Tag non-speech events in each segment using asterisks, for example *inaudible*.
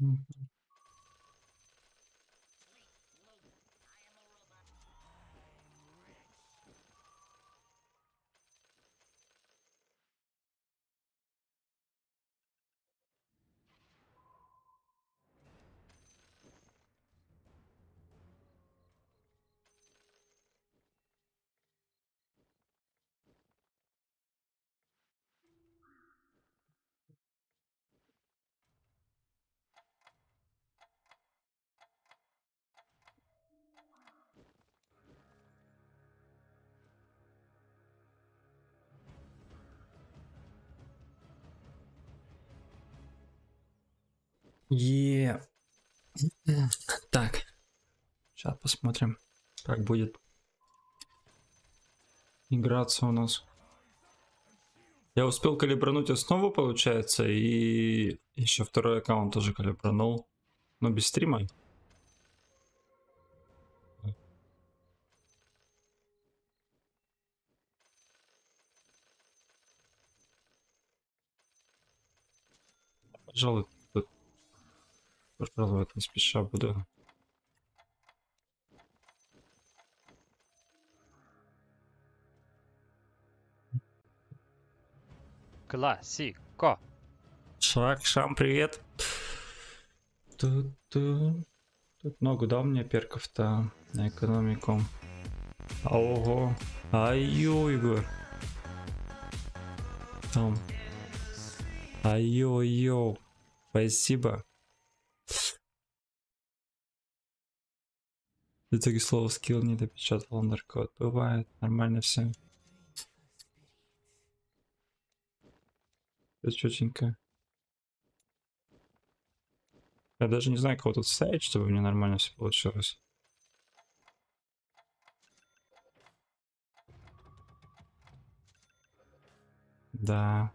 Mhm. Е. *clears throat* Так. Сейчас посмотрим, как будет играться у нас. Я успел калибрануть основу, получается, и еще второй аккаунт тоже калибранул. Но без стрима. Пожалуй, пожалуй, это не спеша буду. Классико. Шак, Шам, привет. Ту-ту. Тут много, да, у меня перков-то на экономику. Ого. Айо, Егор. Там. Айо-йо. Спасибо. В итоге слово скилл не допечатал наркот. Бывает, нормально все. Это четенько. Я даже не знаю, кого тут ставить, чтобы мне нормально все получилось. Да.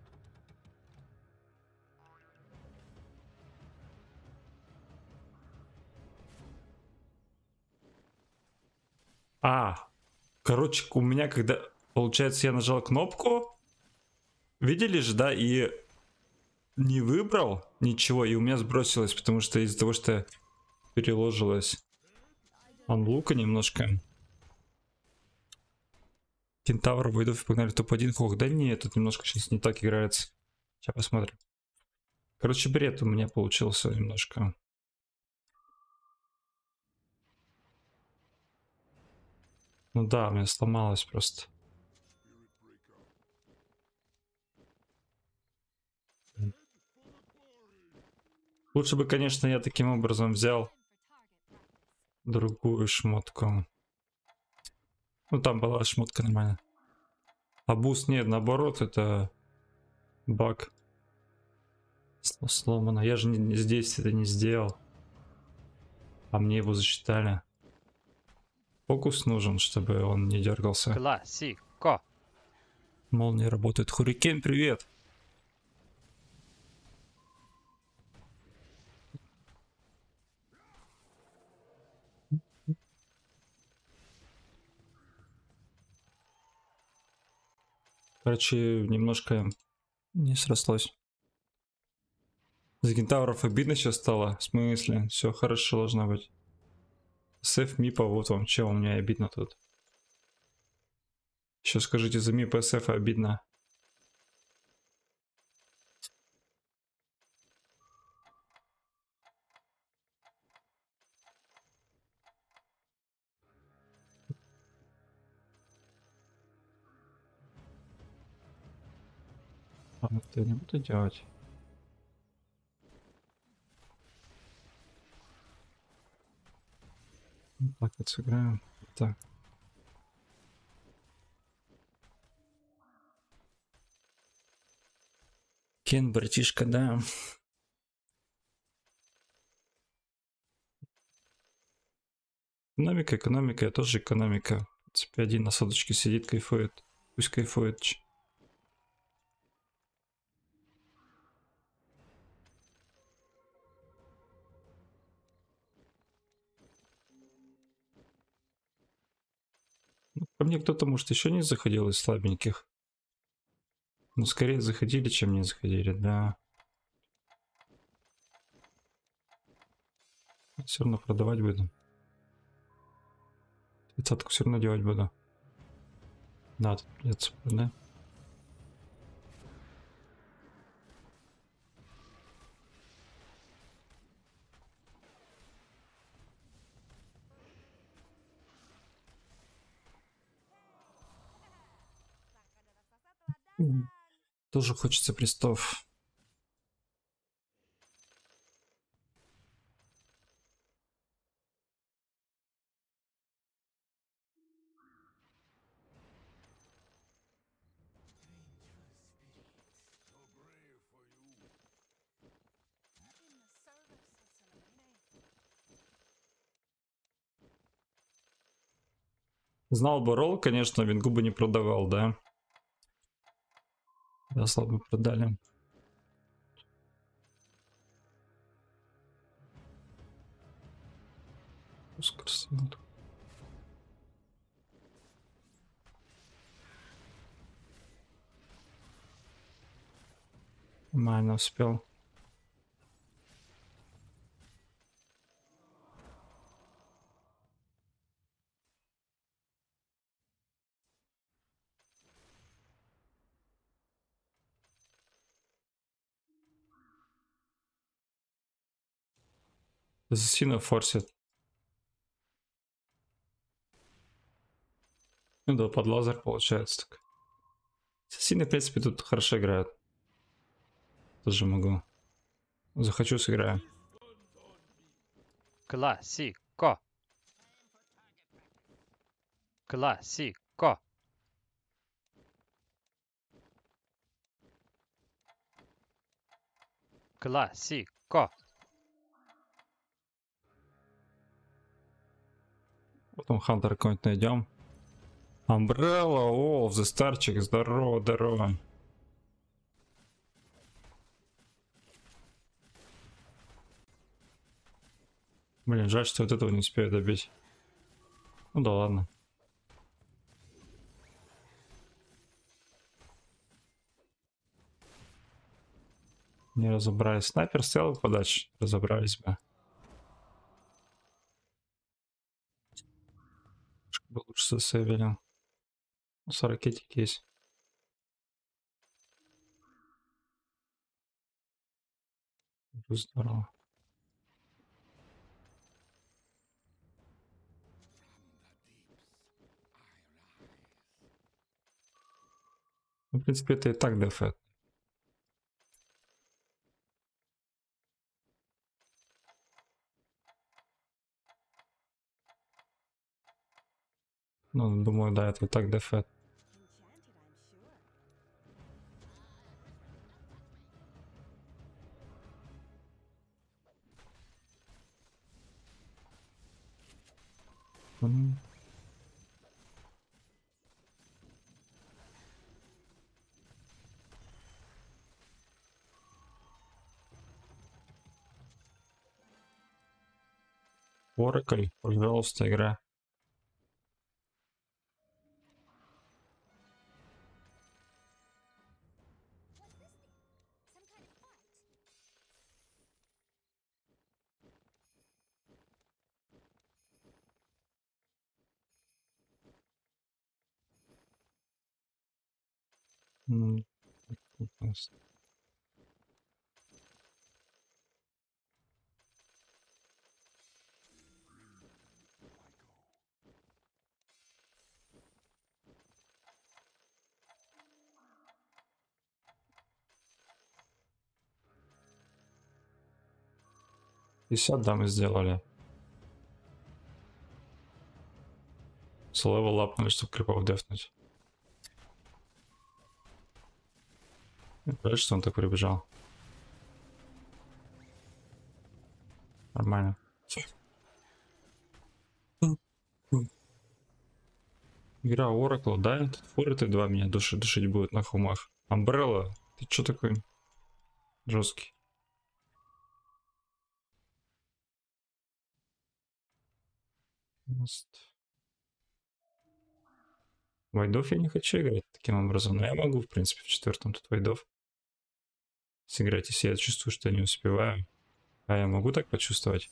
А, короче, у меня когда, получается, я нажал кнопку, видели же, да, и не выбрал ничего, и у меня сбросилось, потому что из-за того, что переложилось лука немножко. Кентавр, Войдов погнали топ-1. Хох, да нет, тут немножко сейчас не так играется. Сейчас посмотрим. Короче, бред у меня получился немножко. Ну да, у меня сломалось просто. Лучше бы, конечно, я таким образом взял другую шмотку. Ну, там была шмотка нормально. А буст нет, наоборот, это баг. Сло- Сломано. Я же не здесь это не сделал. А мне его засчитали. Фокус нужен, чтобы он не дергался. Классико. Молния работает. Хурикен, привет! Короче, немножко не срослось. За кентавров обидно сейчас стало. В смысле? Все хорошо должно быть. СФ Мипа, вот вам, чем у меня обидно тут. Еще скажите, за Мипа СФ обидно. Ладно, это не буду делать. Вот Так вот сыграем. Так. Кен, братишка, да. Экономика, экономика, я тоже экономика. Принципе, один на соточке сидит, кайфует. Пусть кайфует. Ко мне кто-то, может, еще не заходил из слабеньких. Ну, скорее заходили, чем не заходили, да. Все равно продавать буду. Тридцатку все равно делать буду. Да, тут придется продать. Тоже хочется престов. Знал бы ролл, конечно, вингу бы не продавал, да? Да, слабо продали. Скорсинг. Нормально успел. Ассасина форсит. Ну да, под лазер получается так. Ассасины, в принципе, тут хорошо играют. Тоже могу. Захочу, сыграю. Классико. Классико. Классико. Потом Хантер какой-нибудь найдем. Umbrella, о, the старчик, здорово, здорово. Блин, жаль, что вот этого не успею добить. Ну да ладно. Не разобрались. Снайпер стоял подальше. Разобрались бы. Бы лучше засейвили. У нас ракетик есть. Здорово. Ну, в принципе, это и так дефет. Ну, думаю, да, это так дефет. М. Oracle, пожалуйста, игра. Нас Пятьдесят, да, мы сделали. С левел апнули, чтобы крипов дефнуть. Жаль, что он так прибежал. Нормально. Игра Oracle, да? Тут форы ты два меня души, душить будут на хумах. Umbrella, ты чё такой жесткий? Вайдов я не хочу играть таким образом, но я могу, в принципе, в четвертом тут вайдов сыграть, если я чувствую, что не успеваю. А я могу так почувствовать?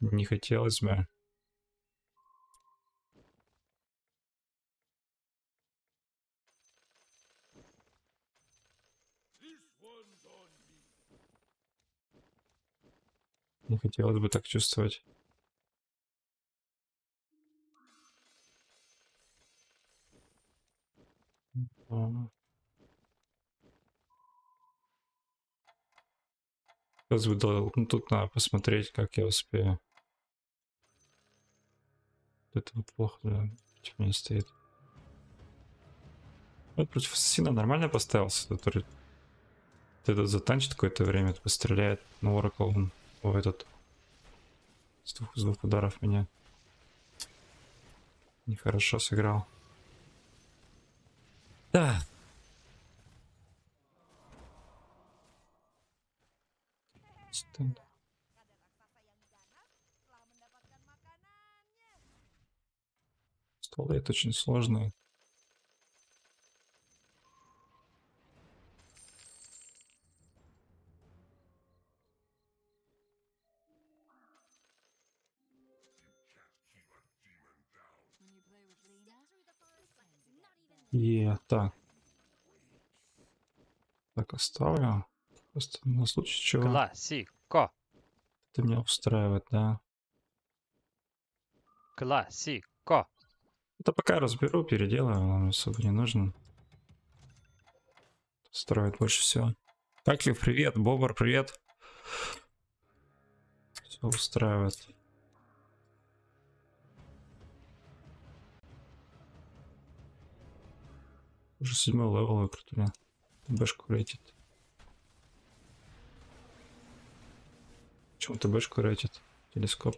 Не хотелось бы. Не хотелось бы так чувствовать. Ладно. Сейчас бы дал- ну, тут надо посмотреть, как я успею. Это вот плохо, да. Против меня стоит. Вот против ассасина нормально поставился, который вот этот затанчит какое-то время, постреляет. Но Оракл он о, этот с двух, с двух ударов меня нехорошо сыграл. Да. Makanannya. Стволы это очень сложные. И так. Так, оставлю. Просто на случай чего. Классико. Это меня устраивает, да. Классико. Это пока разберу, переделаю, он особо не нужен. Строит больше всего. Каклив, привет, Бобр, привет. Все устраивает. Уже седьмой level выкрутили. ТБшку рейтит. Почему ТБшку рейтит? Телескоп.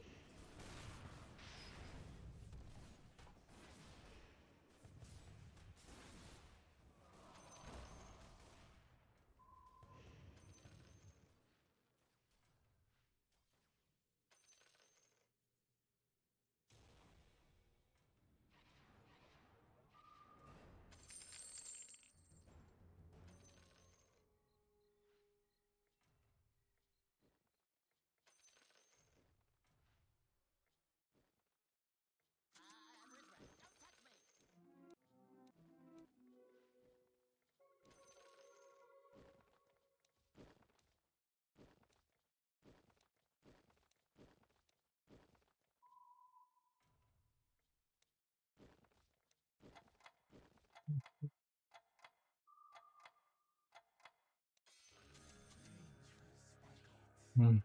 Ну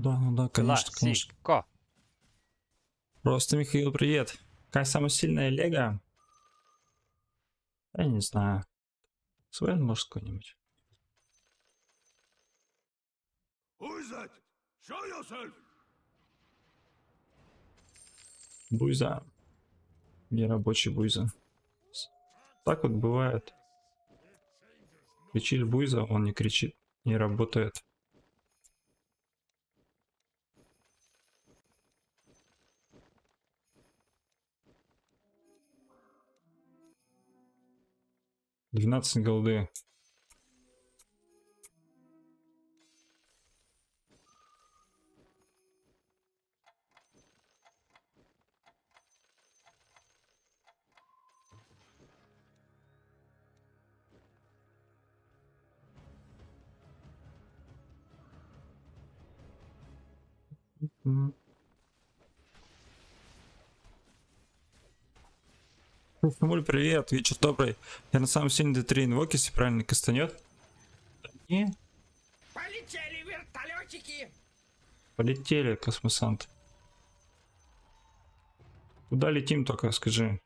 да, ну да, конечно, конечно. Просто, Михаил, привет. Какая самая сильная лего? Я не знаю. Свен, может, какой-нибудь. Буйза. Не рабочий буйза. Так вот бывает. Кричишь буйза, он не кричит. Не работает. Двенадцать голды. М. Шамуль, привет, вечер добрый. Я на самом сильный D3 инвоки, если правильно кастанет. Не, Полетели вертолетики! полетели, космосант. Куда летим только, скажи.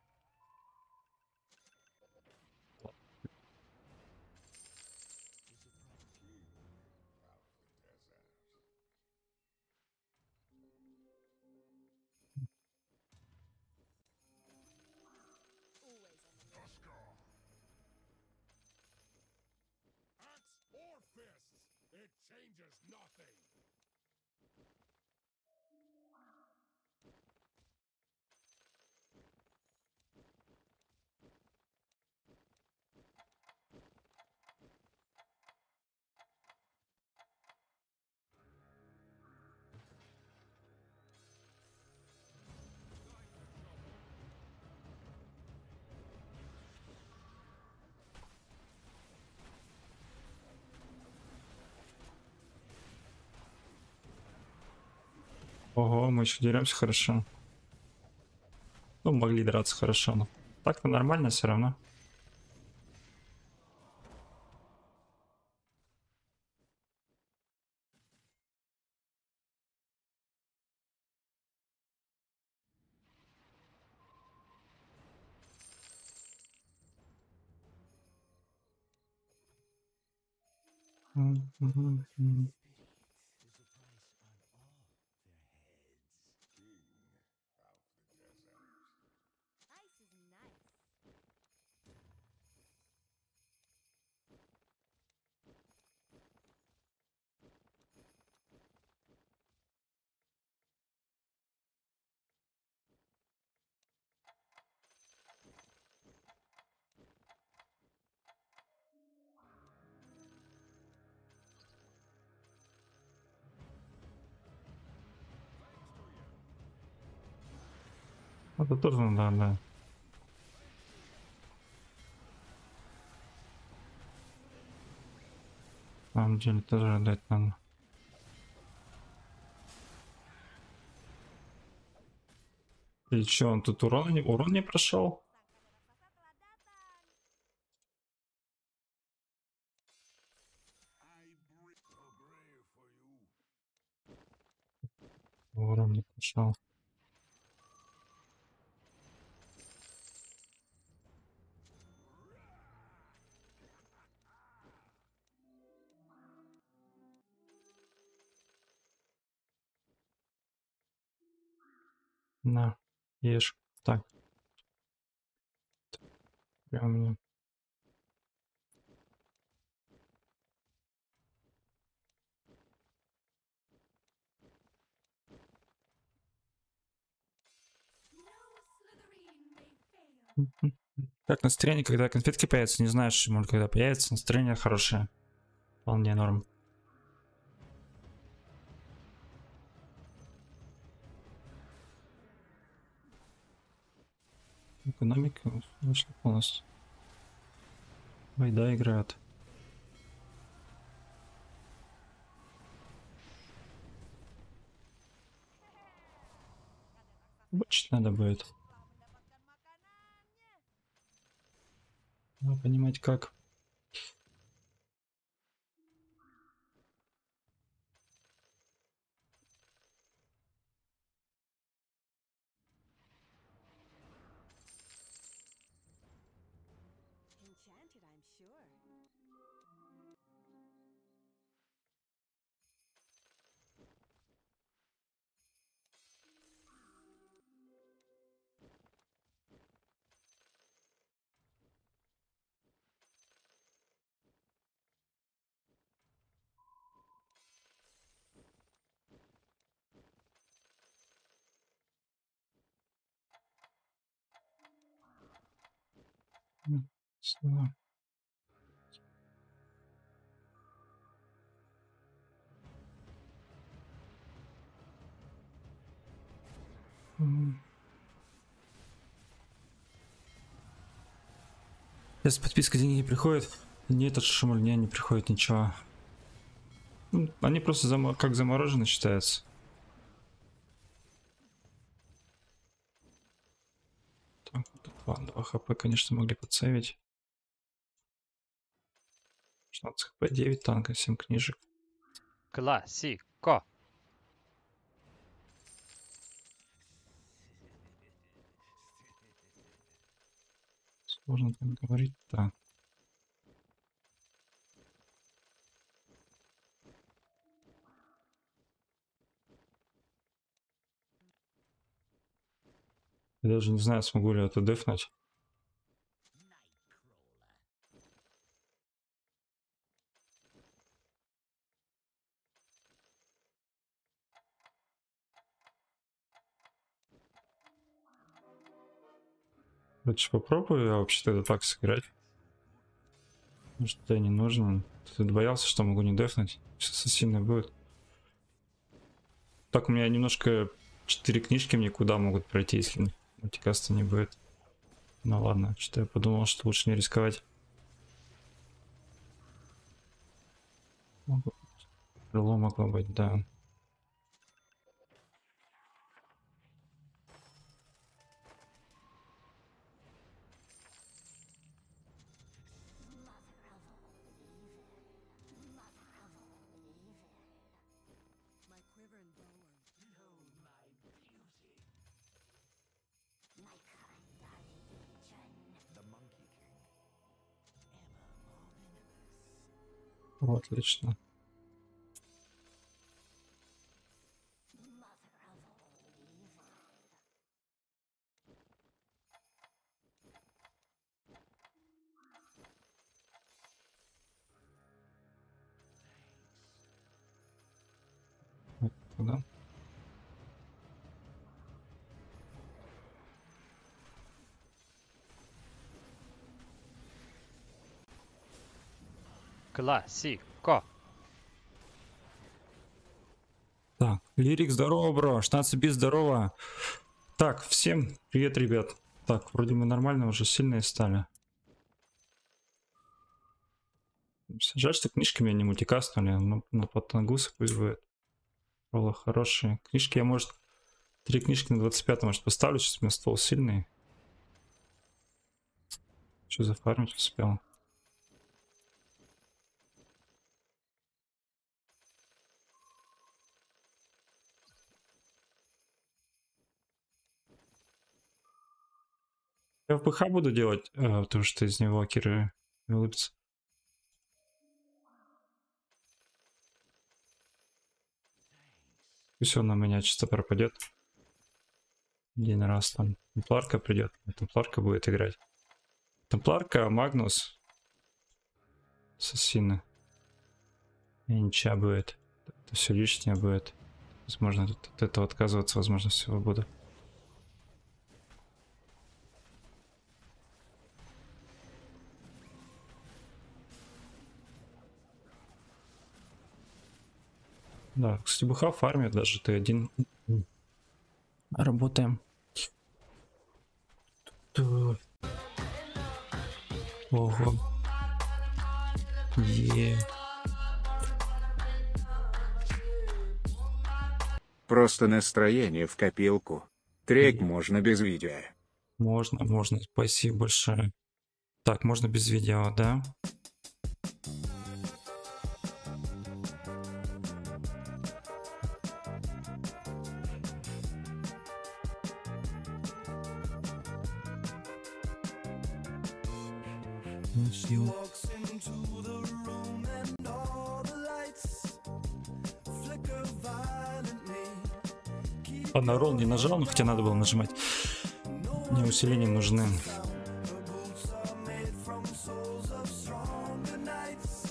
Ого, мы еще деремся хорошо. Ну, могли драться хорошо, но так-то нормально все равно. Ice Это тоже надо, да. На самом деле тоже дать надо. И чё, он тут урон не, урон не прошел? Урон не прошел. На, ешь. Так. Прям мне. Как настроение, когда конфетки появятся, не знаешь, может, когда появится, настроение хорошее. Вполне норм. Экономика вышла полностью. Ой, да, играют. Бочить надо будет. Надо понимать, как. М. Если подписка деньги не приходит, нет, от Шимуль, не, приходит ничего. Ну, Они просто зам- как заморожены считаются. Так, тут ладно, 2 хп, конечно, могли подсейвить. 16 хп, 9 танка, 7 книжек. Классико. Сложно там говорить, да. Я даже не знаю, смогу ли это дефнуть. Короче, попробую я вообще тогда так сыграть. Может, тебе не нужно. Ты боялся, что могу не дефнуть. Сейчас ассасины будет. Так, у меня немножко четыре книжки мне куда могут пройти, если мультикаста не будет. Ну ладно, что-то я подумал, что лучше не рисковать. Могу- могло быть, да. Вот, отлично. Классико. Так, Лирик, здорово, бро. 16 бит, здорово. Так, всем привет, ребят. Так, вроде мы нормально уже сильные стали. Жаль, что книжки меня не мультикастнули, но на Патангуса пусть будет. Роллы хорошие. Книжки я, может, три книжки на 25 может, поставлю, сейчас у меня стол сильный. Что зафармить успел? Я в ПХ буду делать, э, потому что из него киры вылупятся. Пусть он у меня чисто пропадет. Один раз там Темпларка придет, и Темпларка будет играть. Темпларка, Магнус, Ассасины. И ничья будет. Это все лишнее будет. Возможно, от этого отказываться, возможно, всего буду. Да, кстати, БХ фармит даже ты один. Работаем. Ого. Е. Просто настроение в копилку. Трек можно без видео. Можно, можно. Спасибо большое. Так, можно без видео, да? Ладно, ролл не нажал, но хотя надо было нажимать. Мне усиления нужны.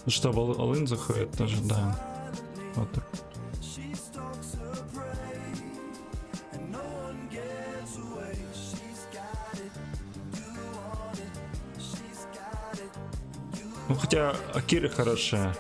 Ну Что, Ал- Алын заходит тоже, да. Вот так. Ну хотя Акиры хорошая.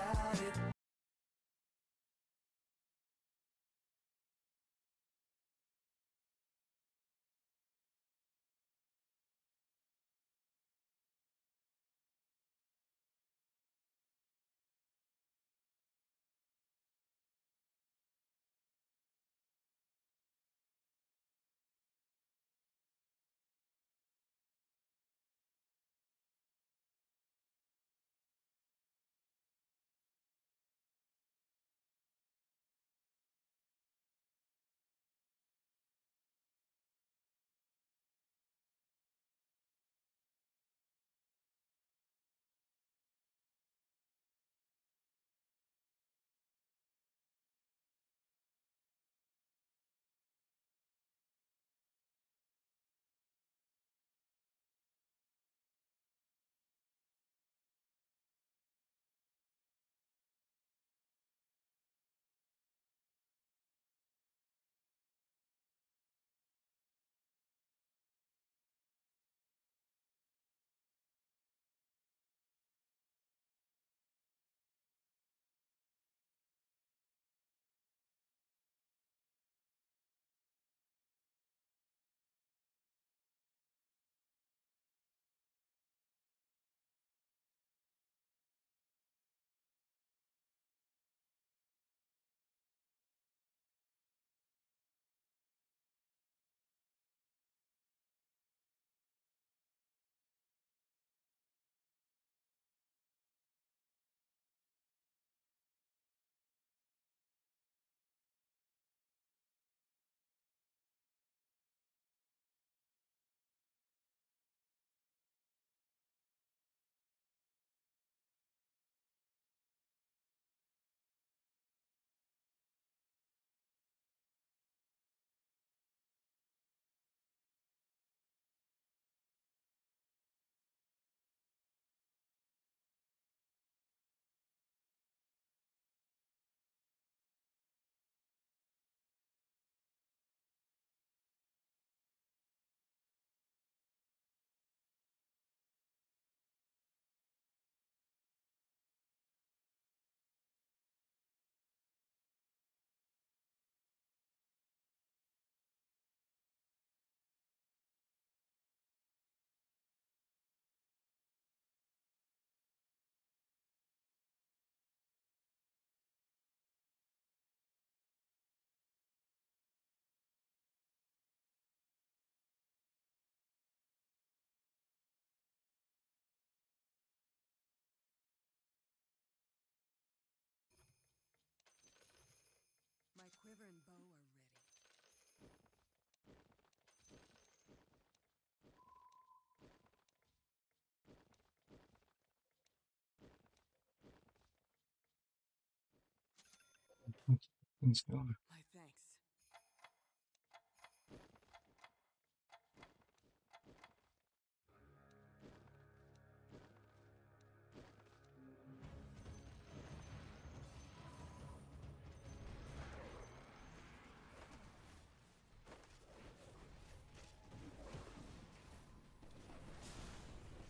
Не сделаю.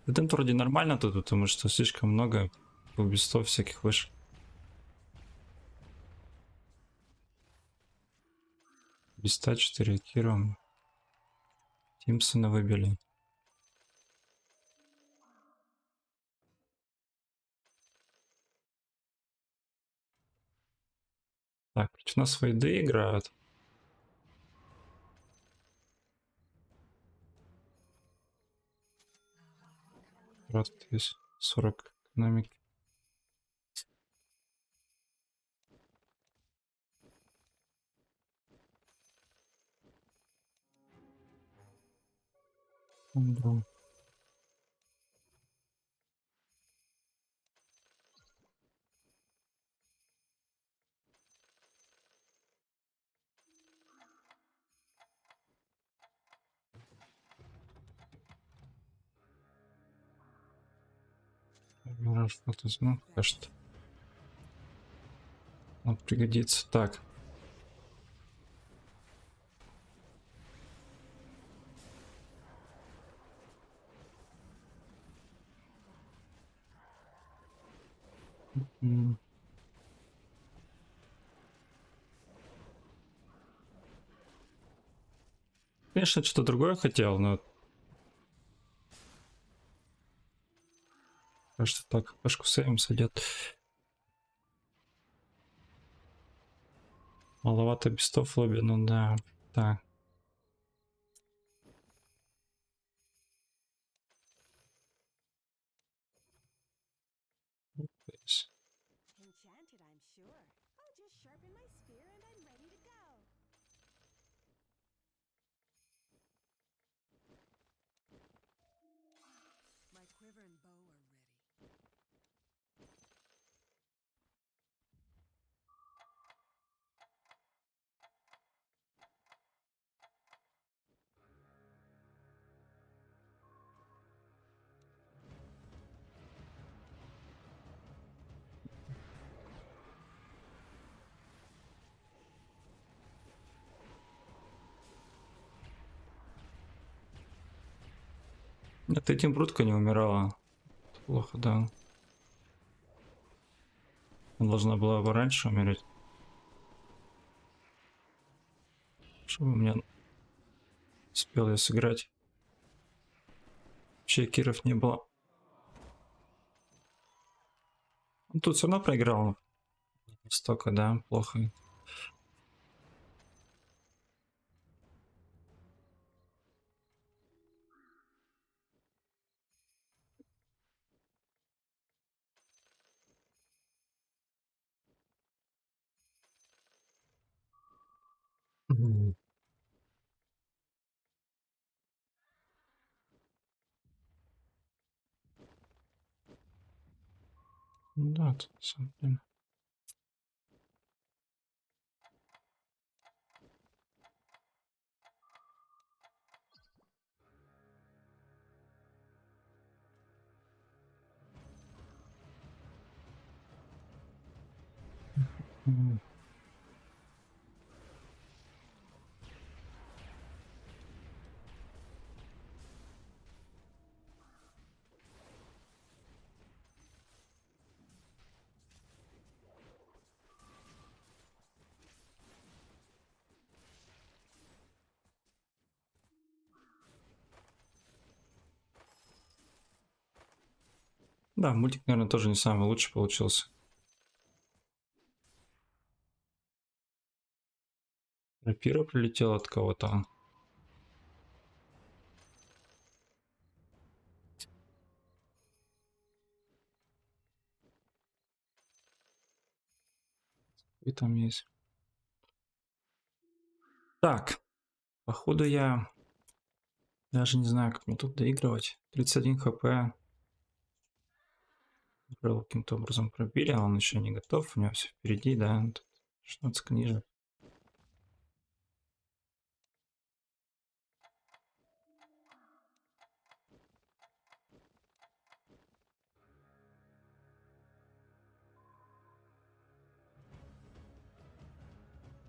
В этом вроде нормально тут, потому что слишком много убийств всяких выше. Биста 4 Кира. Тимсона выбили. Так, против нас Вейды играют. Раз есть 40 экономики. Да. Что-то возьму, кажется. Вот пригодится. Так. Конечно, что-то другое хотел, но... Кажется, так, пешку сейвим сойдет. Маловато бестов лобби, ну да. Так. Здесь. Enchanted, I'm sure. I'll just sharpen my spear and I'm ready to go. And bow are Нет, этим брутка не умирала. Плохо, да. Она должна была бы раньше умереть. Чтобы у меня успел я сыграть. Вообще киров не было. Тут все равно проиграл. Столько, да, плохо. Ну Да, Да, мультик, наверное, тоже не самый лучший получился. Рапира прилетела от кого-то. И там есть. Так, походу я даже не знаю, как мне тут доигрывать. 31 хп. Каким-то образом пробили, а он еще не готов, у него все впереди, да. Тут 16 книжек.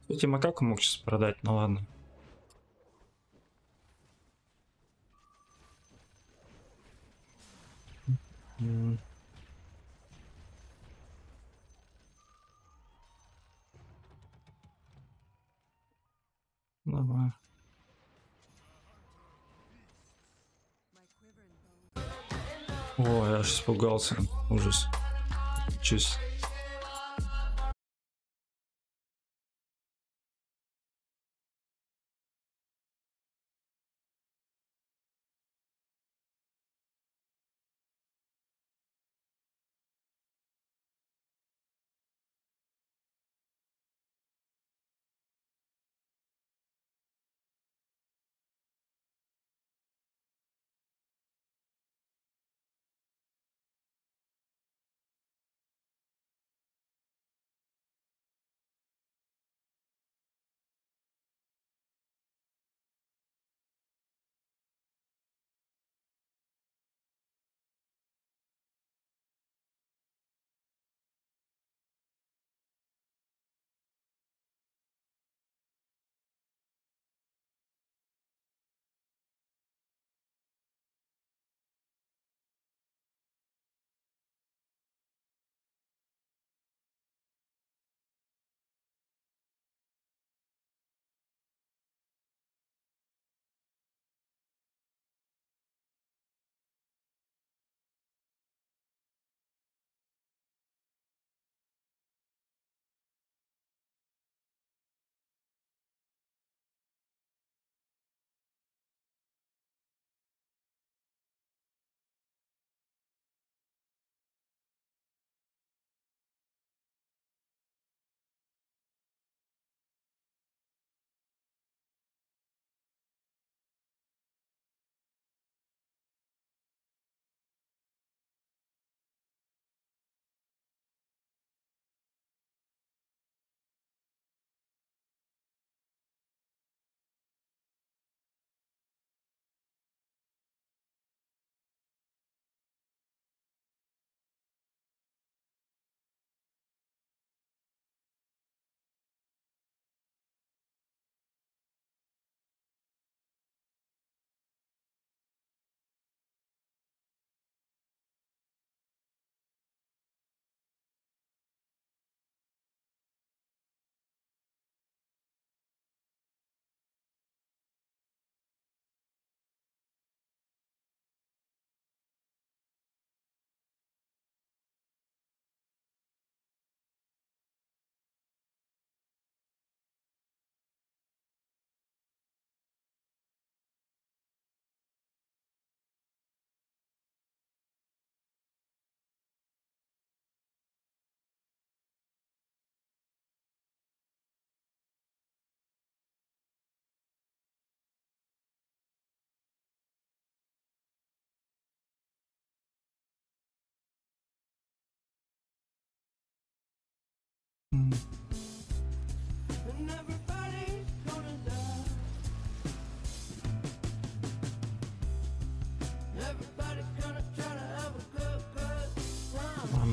Кстати, макаку мог сейчас продать, ну ладно. М. Давай. My quiver and bow О, я аж испугался. Ужас. Чуть.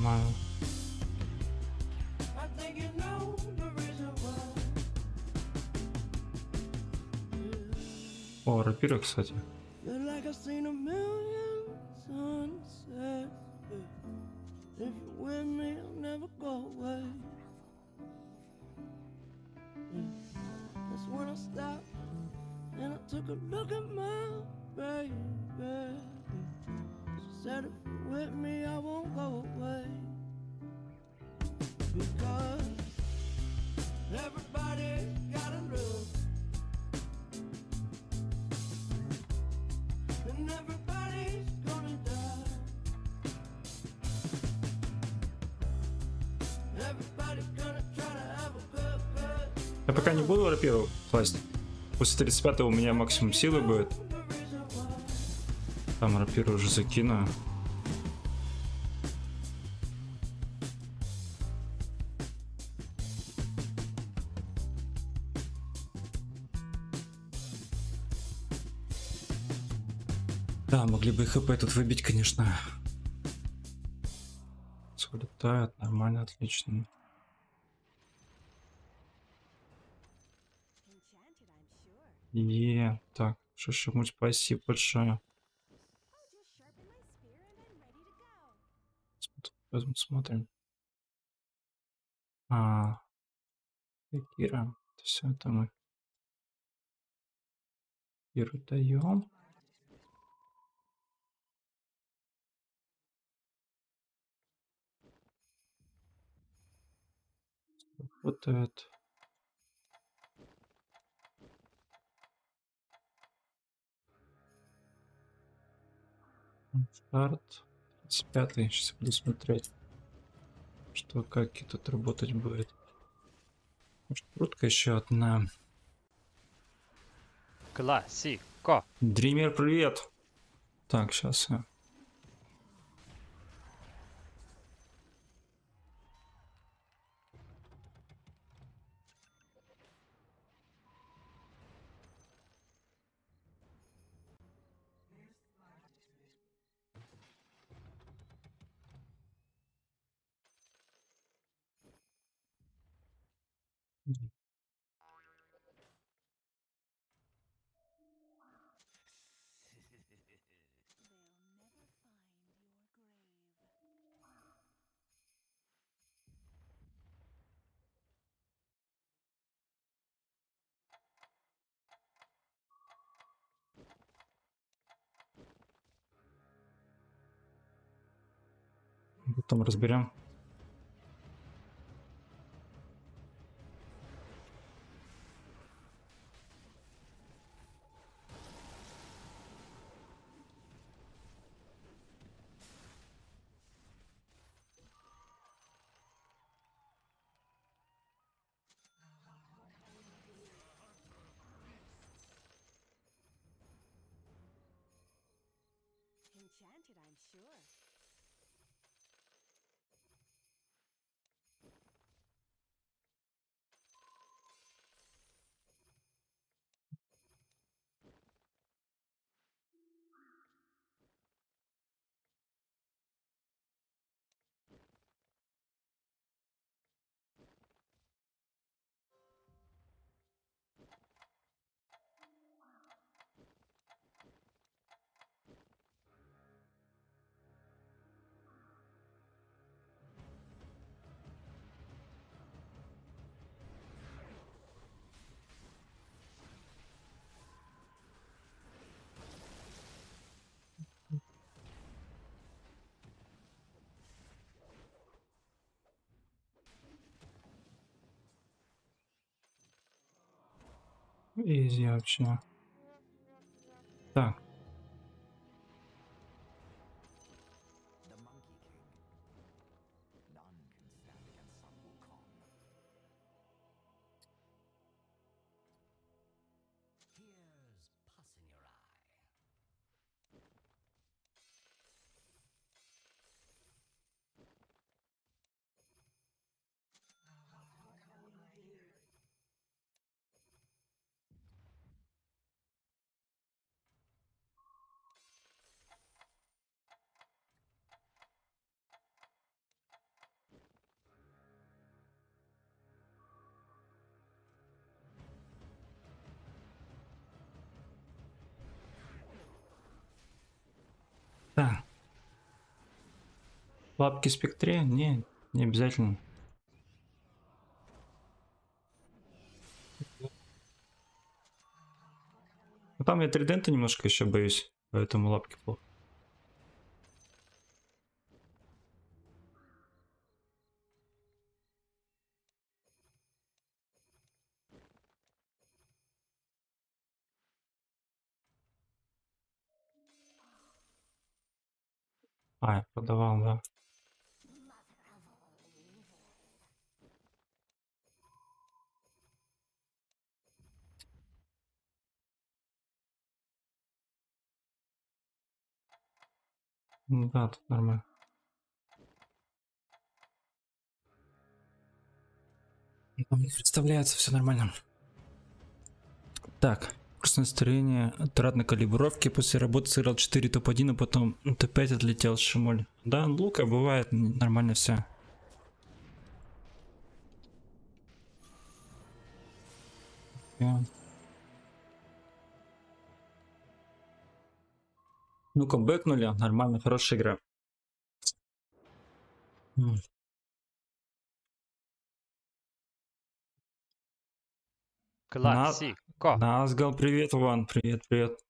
Why. О, рапира, кстати. That's when I stopped and I took a look at my baby. yeah. She said, if you're with me, I won't go away. Because everybody gotta look. And everybody's gonna die. Everybody's gonna try to have a good, good. Я пока не буду То есть после 35 у меня максимум силы будет. Там рапиру уже закину. Да, могли бы хп тут выбить, конечно. Все нормально, отлично. Spear and I'm ready to go. См- возьмем, Смотрим. А, Кира, все это мы. Киру даем. Работает. Старт. 35 сейчас буду смотреть. Что, как и тут работать будет. Может, крутка еще одна. Классико. Дример, привет! Так, сейчас я. Потом разберем. Изи вообще. Так. Лапки спектре? Не, не обязательно. Ну там я тридента немножко еще боюсь, поэтому лапки плохо. А, я продавал, да. Ну Да, тут нормально. Там не представляется, все нормально. Так, Просто настроение, трат на калибровке, после работы сыграл 4 топ-1, а потом топ-5 отлетел шимоль. Да, лука бывает, нормально все. Ну-ка, бэкнули, нормально, хорошая игра. М. Классико. Назгал, привет, Ван, привет, привет.